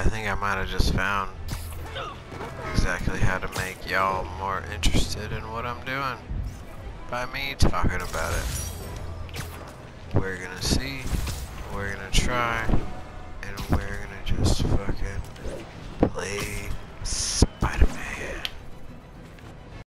I think I might have just found exactly how to make y'all more interested in what I'm doing by me talking about it. We're gonna see, we're gonna try, and we're gonna just fucking play